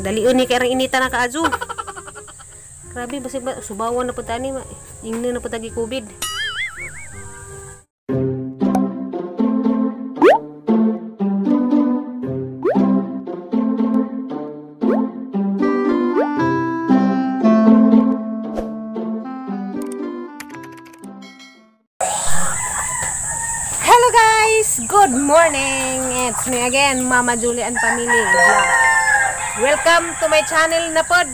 dalion ni kay inita na kaadyo. Grabe basig ba subawan na pud tani ma. Ingna na pud COVID. Hello guys! Good morning! It's me again, Mama Julie and Family Vlog. Welcome to my channel na pod.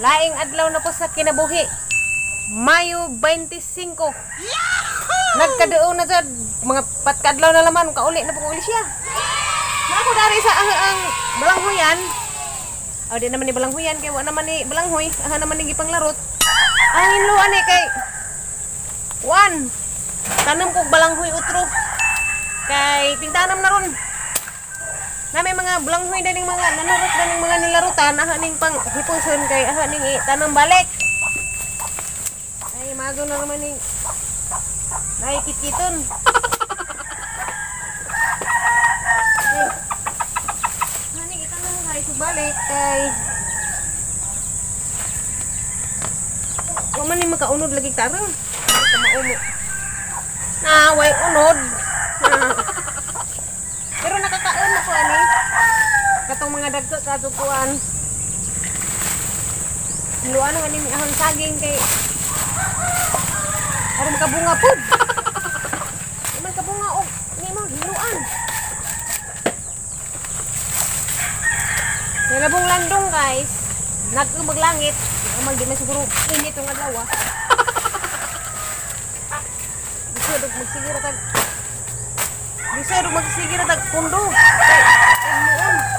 Laing adlaw na po sa kinabuhi. Mayo 25. Nagkaduo na sa mga patkadlaw na laman. Kauli na po uli siya. Na ako dari sa ang, ang balanghoyan. O di naman ni balanghoyan. Kaya wa naman ni balanghoy. Aha naman ni gipanglarot. Ang inluan ni kay One, tanam kog balanghoy utro. Kay tingtanam na ron. Na may mga balanghoy na ning mga nanarot na ning mga nilarutan, aha ning pang hipuson kay aha ning itanam balik. Ay mago na naman ning nakikit-kiton. Eh, aha ning itanam kay balik kay Wa man ni makaunod lagi tarang. Ka maumo. Na way unod. Na. Pero nakakaon na ko ani. Katong mga dagko sa tukuan. Luan nga ni ahang saging kay Aron makabunga pud. Di man kabunga og ni mo hiluan. Nilabong landong guys. Nagkumag langit. Amang di man siguro init ang adlaw ah. Bisa dog magsigira tag Bisa dog magsigira tag pundo. Kay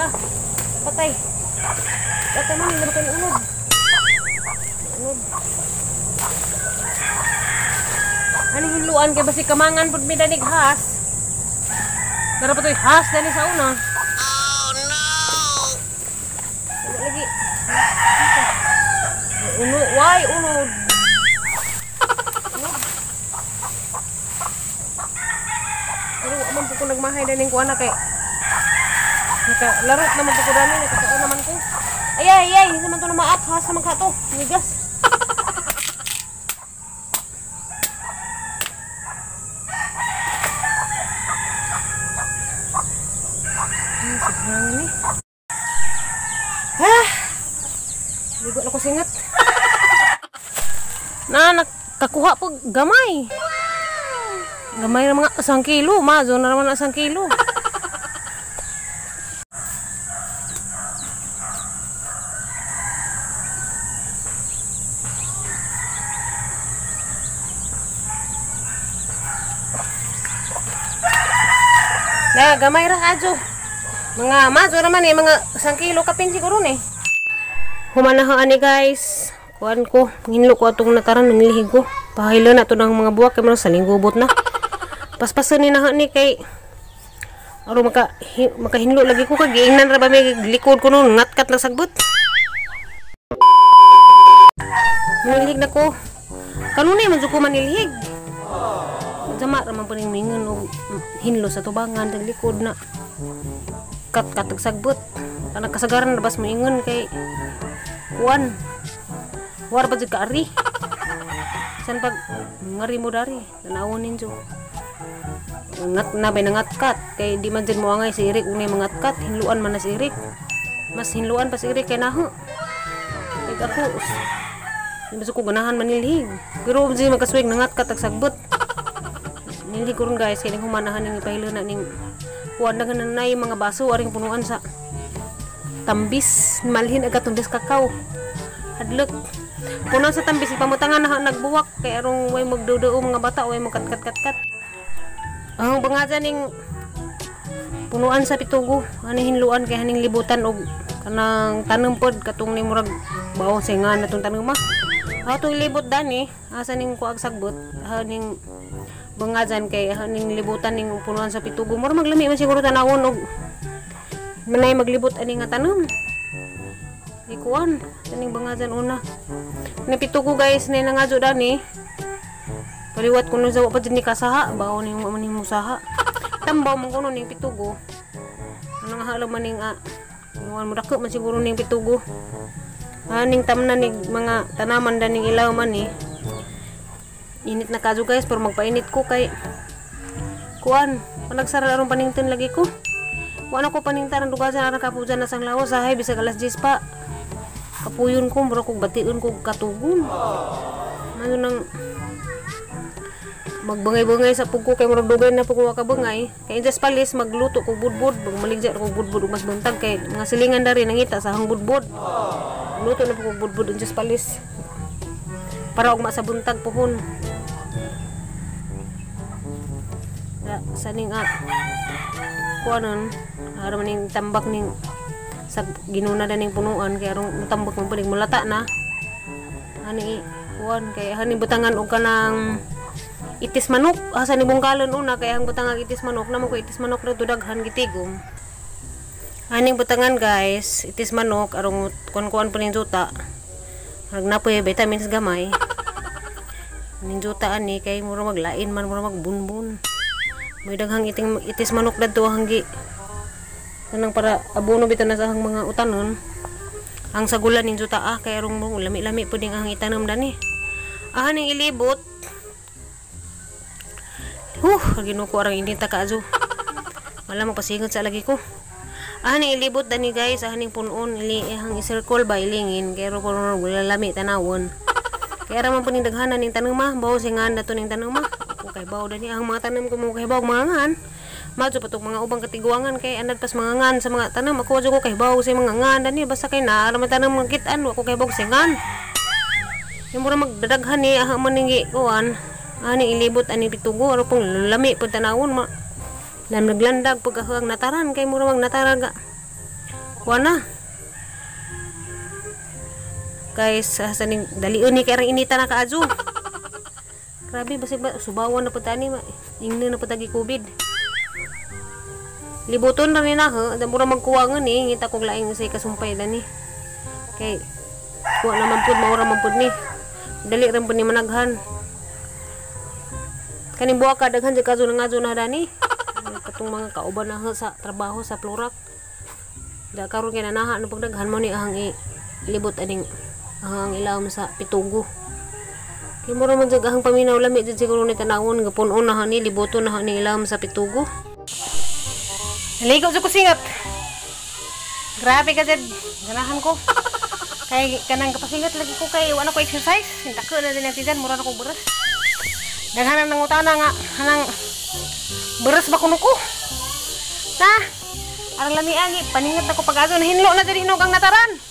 Lah, patay. Patay man nilabong ka unod. Unod. Ano hinluan kay basi kamangan pud mi danig has. Dara pa toy has dani sa una. Wala lagi. Uno, why unod? Pero aman po ko nagmahay na ning kuana kay Naka, larot naman ko dami, nakasaan naman ko. Ay, ay, ay, hindi naman to na maat, has naman ka to, migas. Ah! Ligo na ko singat. na, nakakuha po gamay. Gamay na mga isang kilo. Mazo na naman na isang kilo. Na, gamay ra adyo. Mga mazo naman eh, mga isang kilo kapin siguro ni. Humanahaan ni guys. Kuan ko, nginlo ko atong nataran nanilihig ko. Pahilo na to ng mga buwak kay sa linggubot na. Paspasan ni naha ni kay Aro maka hi, makahinlo lagi ko kay giingnan ra ba may likod ko nun ngatkat lang sagbot. Manilhig na ko. Kanunay man ko manilhig. Sama ra man puning mingon og hinlo sa tubangan sa likod na. Kat katag sagbot. Kana kasagaran na bas moingon kay kuan. War ba jud ka ari? San pag ngari mo dari, tanawon ninyo. Ngat na bay nangatkat kay di man jud mo angay si Eric unay mangatkat, hinluan man na si Eric. Mas hinluan pa si Eric kay naho. Kay ako Hindi ko ganahan manilhig. Pero di makaswig ag sagbot. Ron guys. Ning humanahan ning ipahilo na ning kuan na nanay mga baso aring punuan sa tambis. Malhin agad tong kakao. Hadlok. Puno sa tambis ipamutangan na nagbuwak. Kay arong way magduduo mga bata way magkat kat kat ang bangaja ning punuan sa pitugo ani hinluan kay haning libutan og kanang tanom pod katong ni murag bawang singan natong tanom ma. Ato libot dani asa ning kuag sagbot haning bangajan kay haning libutan ning punuan sa pitugo. Mura maglami man siguro tanawon og manay maglibot ani nga tanom. Ikuan kaning bangajan una. Napito ko guys na nangadyo dani paliwat kuno sa pa ni kasaha bawo ni mo maning musaha tambaw mo kuno ning pitugo. Ano nga halo maning ah, Iwan mo dako man siguro ning pitugo. Aning tamnan ni mga tanaman daning ilaw man ni. Init na kaso guys pero magpainit ko kay kuan panagsara aron panington lagi ko. Wala ko paningtan ang dugasan aron kapujan na sang lawas sahay bisag alas 10 pa. Kapuyon ko mura kog bation ko katugon. Ano nang magbangay-bangay sa pugko kay murag dugay na pugko ka bangay kay just palis magluto ko budbud bag maligja ko budbud ug mas buntag kay mga silingan dari nangita sa hang budbud luto na pugko budbud just palis para ug sa buntag puhon saning ah kuanon aron ning tambak ning sa ginuna na ning punuan kay aron tambak mo puning mulata na ani kuan kay hani butangan og kanang itis manok asa ni bungkalon una kay ang butangag itis manok namo ko itis manok na daghan gitigom aning butangan guys itis manok arong kuan-kuan pa ning juta Harag napoy vitamins gamay ning juta ani kay mura maglain man mura magbunbun may daghang iting itis manok dadto hanggi kanang para abono bitaw na sa hang mga utanon ang sagulan ning juta ah kay arong mo lami-lami puding ang itanam dani ah ning ilibot Huh, ginuko arang hindi ta kaazo. Wala mo pasingot sa lagi ko. Ani ilibot dani guys, aning punon ili ihang i-circle ba ilingin kay ro ko lami tanawon. Kaya ra man puning daghanan ning tanong ma, bawo singan dato ning tanong ma. Bawo dani ang mga tanom ko mga ngan. Madyo patok mga ubang katiguangan kay anad pas mga ngan sa mga tanom ako ko kay bawo sa mga ngan. Dani basta kay na man tanong mga kitan ako kay bawo singan. Yung mura magdadaghan ni aha man ning kuan. Ani ilibot ani pitugo aro pong lami pud tanawon ma lam naglandag pagkahang nataran kay mura mag nataraga wana guys sa ning dalion ni kay arang inita na kaadyo grabe basig ba subawan na pud tani ma ingno na pud tagi covid libuton na ni. Na ha da mura magkuwangan ni. Ngita kog laing say kasumpay dani kay kuha naman pud maura man ni dali ram pud ni managhan kaning buwa ka daghan jud kazo nga na dani katong mga kauban na sa trabaho sa florak da karon kay nanaha no pagdaghan mo ni ahang i. Libot aning ahang ilawom sa pitugo kay mura man jud ahang paminaw lami jud siguro ni tanawon nga punon na ni liboto na ni ilawom sa pitugo Ligo jud ko singat. Grabe ka jud. Ganahan ko. Kay kanang kapasingat lagi ko kay wala ko exercise. Dako na din ang tiyan mura na ko beres. Daghanan ng utana nga hanang beres ba kuno ko. Na, arang lami agi paningat ako pag-azo na hinlo na diri hinog ang nataran.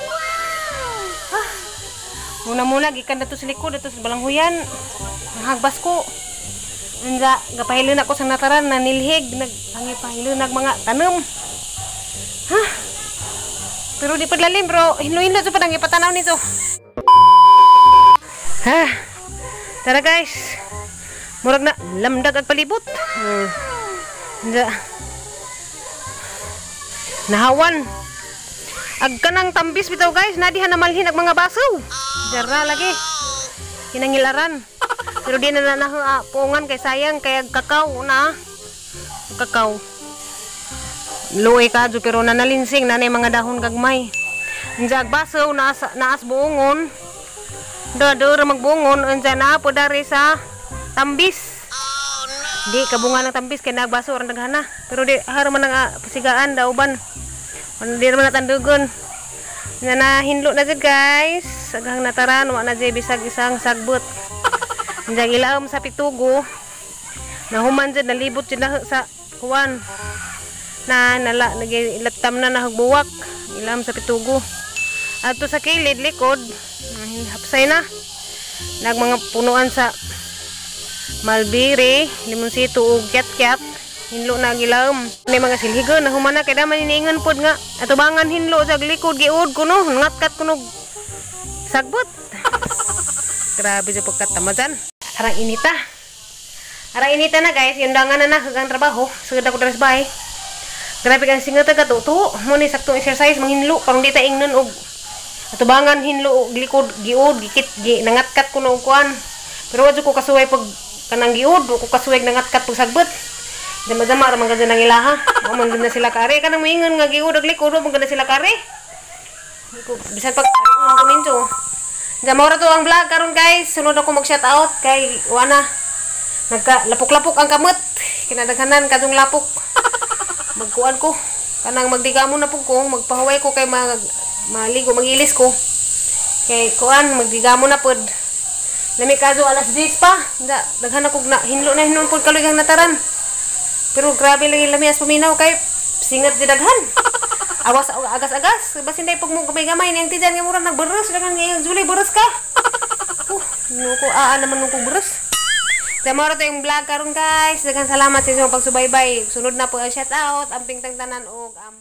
Ah. Muna-muna gikan dato sa likod dato sa balanghuyan. Nahagbas ko. Anja gapahilon ako sa nataran na nilhig nag angi pahilon nag mga tanom. Ha? Pero di padlalim bro, hinlo-hinlo sa padang ipatanaw nito. Ha? Tara guys. Murag na lamdag ag palibot. Hmm. Nahawan. Ag kanang tambis bitaw guys, nadihan na malhin ag mga baso. Jara lagi. Kinangilaran. Pero di na na pungan kay sayang kay kakao na. Kakao. Luoy ka pero nanalinsing na mga dahon gagmay. Njag baso naas naas buongon. Dador magbungon unsa na po dari sa tambis. Di kabunga ng tambis kay nagbaso orang daghana. Pero di haro man nga pasigaan daw ban. Ano di naman natandugon. Nga na hinlo na jud guys. Agang nataran wa na jay bisag isang sagbot. Diyan ilawom sa pitugo. Nahuman dyan, nalibot na sa kuwan. Na nala, nagilatam na nahagbuwak. Ilawom sa pitugo. At to sa kilid, likod. Hapsay na. Nag mga punuan sa malbiri, limonsito o kyat-kyat. Hinlo na gilawom. May mga silhigo na humana kaya naman iniingan pod nga. Atubangan hinlo sa likod, giud ko no. Ngatkat ko no. Sagbot. Grabe sa pagkatamadan. Arang inita. Arang inita na guys, yung dangan na na kagang trabaho. Sugad ako dress bahay. Grabe kang singa taga tuto. Mo ni saktong exercise manghinlo parang di ta ingnon og atubangan hinlo og likod giud gikit gi nangatkat ko no kuan. Pero wadyo ko kasuway pag kanang giud ko kasuway nangatkat pag sagbot. Dama-dama ra man kadya nang ilaha. Mo man na sila kare kanang moingon nga giud likod mo gid na sila kare. Ko bisan pag ang kuminto. Dama ra to ang vlog karon guys. Sunod ako mag shout out kay wana. Nagka lapok-lapok ang kamot. Kinadaghanan kadtong lapok. Magkuan ko. Kanang magdigamo na pug ko, magpahuway ko kay mag maligo, magilis ko. Kay kuan magdigamo na pud. Lami kadto alas 10 pa. Da daghan ako na hinlo na hinon pud kaloy kang nataran. Pero grabe lang yung lamias paminaw kay singat di daghan. Awas agas-agas. Basin dai pag mo gamay-gamay niyang tijan nga mura nagberes dagan nga Julie beres ka. Uh, no ko aa naman nung ko beres. Maro to yung vlog karon guys. Daghang salamat sa inyong pagsubaybay. Sunod na po ang shout out, ang pingtang tanan og ang